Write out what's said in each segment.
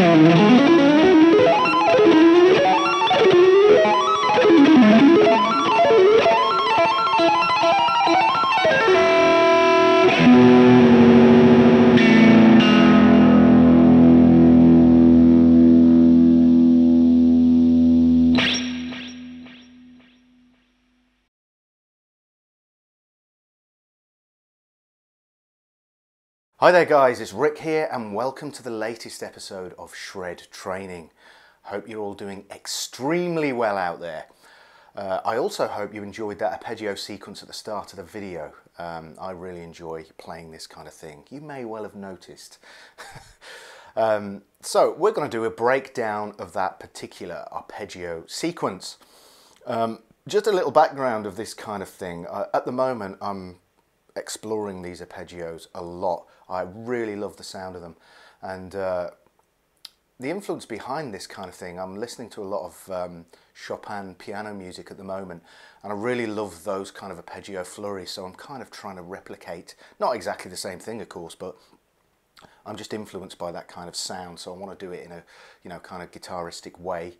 Mm-hmm. Hi there guys, it's Rick here and welcome to the latest episode of Shred Training. Hope you're all doing extremely well out there. Uh, I also hope you enjoyed that arpeggio sequence at the start of the video. Um, I really enjoy playing this kind of thing. You may well have noticed. um, so we're going to do a breakdown of that particular arpeggio sequence. Um, just a little background of this kind of thing. Uh, at the moment I'm exploring these arpeggios a lot. I really love the sound of them. And uh, the influence behind this kind of thing, I'm listening to a lot of um, Chopin piano music at the moment, and I really love those kind of arpeggio flurries, so I'm kind of trying to replicate, not exactly the same thing of course, but I'm just influenced by that kind of sound, so I want to do it in a, you know, kind of guitaristic way.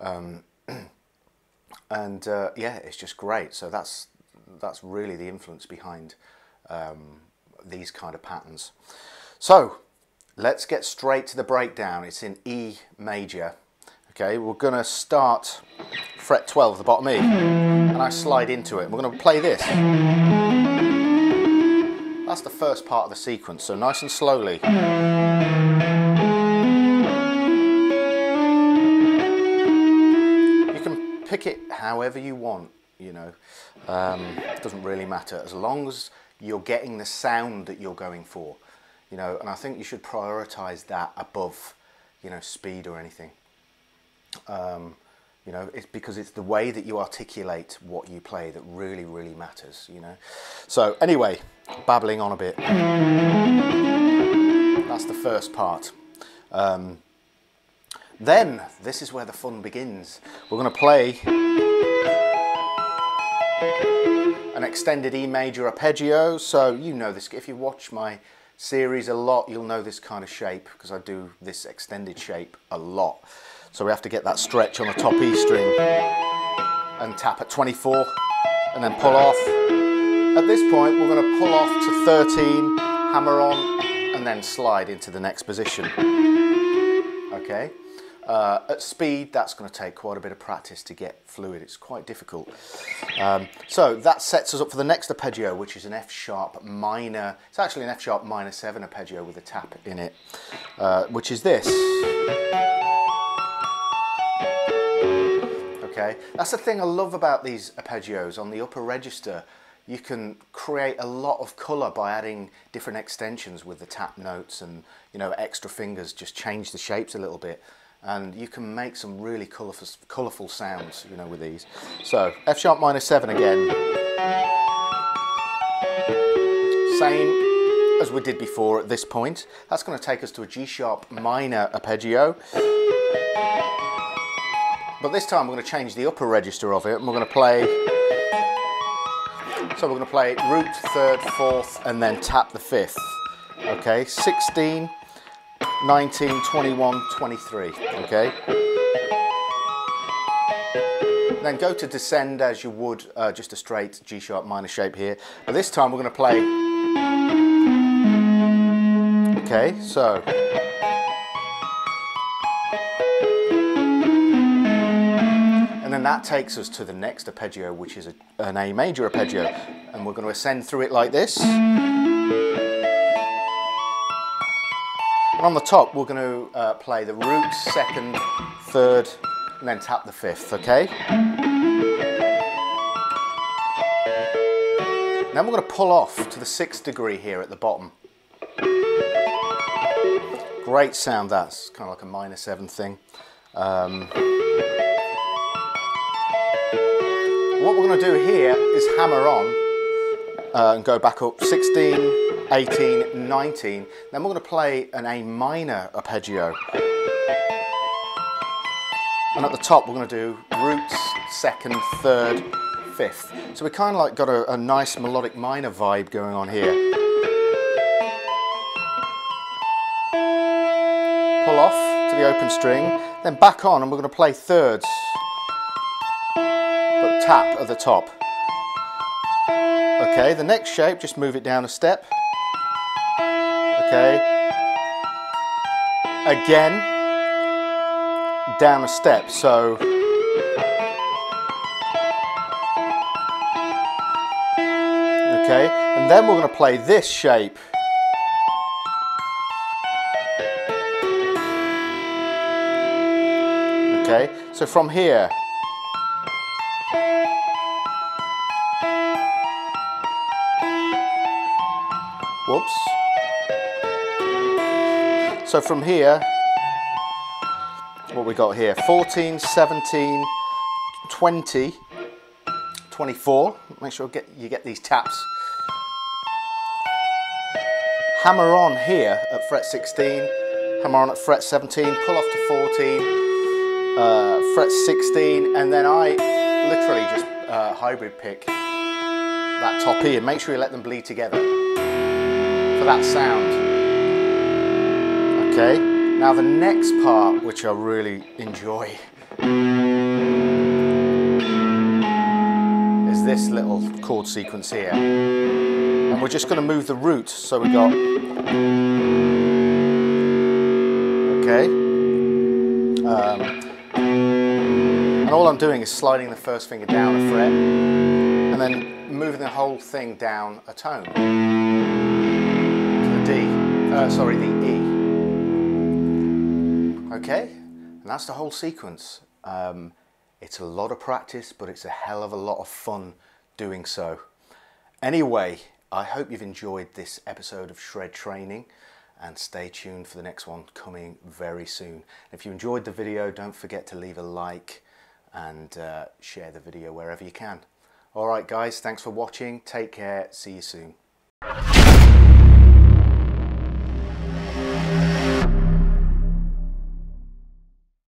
Um, and uh, yeah, it's just great. So that's that's really the influence behind um, these kind of patterns. So let's get straight to the breakdown. It's in E major. Okay, we're to start fret 12, the bottom E, and I slide into it. We're to play this. That's the first part of the sequence, so nice and slowly. You can pick it however you want, you know. Um, it doesn't really matter. As long as you're getting the sound that you're going for, you know, and I think you should prioritize that above, you know, speed or anything. Um, you know, it's because it's the way that you articulate what you play that really, really matters, you know. So anyway, babbling on a bit. That's the first part. Um, then, this is where the fun begins. We're going to play an extended E major arpeggio. So you know this, if you watch my series a lot, you'll know this kind of shape because I do this extended shape a lot. So we have to get that stretch on the top E string and tap at 24 and then pull off. At this point, we're going to pull off to 13, hammer on, and then slide into the next position. Okay. Uh, at speed, that's going to take quite a bit of practice to get fluid. It's quite difficult. Um, so that sets us up for the next arpeggio, which is an F sharp minor. It's actually an F sharp minor 7 arpeggio with a tap in it, uh, which is this. Okay, that's the thing I love about these arpeggios on the upper register. You can create a lot of colour by adding different extensions with the tap notes and you know extra fingers just change the shapes a little bit and you can make some really colourful, colourful sounds, you know, with these. So F sharp minor seven again. Same as we did before at this point. That's going to take us to a G sharp minor arpeggio. But this time we're going to change the upper register of it and we're going to play so we're going to play root, third, fourth, and then tap the fifth. Okay, 16, 19, 21, 23, okay? Then go to descend as you would uh, just a straight G sharp minor shape here. But this time we're going to play, okay, so. And then that takes us to the next arpeggio, which is a, an A major arpeggio. And we're going to ascend through it like this. On the top, we're going to uh, play the root, second, third, and then tap the fifth, okay? Then we're going to pull off to the sixth degree here at the bottom. Great sound, that's kind of like a minor seven thing. Um, what we're going to do here is hammer on uh, and go back up 16, 18, 19. Then we're going to play an A minor arpeggio. And at the top we're going to do roots, second, third, fifth. So we kind of like got a, a nice melodic minor vibe going on here. Pull off to the open string, then back on and we're going to play thirds, but tap at the top. Okay, the next shape, just move it down a step. Okay. Again, down a step, so okay, and then we're going to play this shape. Okay, so from here, whoops. So from here, what we got here, 14, 17, 20, 24. Make sure get, you get these taps. Hammer on here at fret 16, hammer on at fret 17, pull off to 14, uh, fret 16, and then I literally just uh, hybrid pick that top E and make sure you let them bleed together for that sound. Okay, now the next part which I really enjoy is this little chord sequence here. And we're just going to move the root so we got okay. Um, and all I'm doing is sliding the first finger down a fret and then moving the whole thing down a tone. To the D uh, sorry the E okay and that's the whole sequence um, it's a lot of practice but it's a hell of a lot of fun doing so anyway I hope you've enjoyed this episode of Shred Training and stay tuned for the next one coming very soon. If you enjoyed the video, don't forget to leave a like and uh, share the video wherever you can. All right, guys, thanks for watching. Take care. See you soon.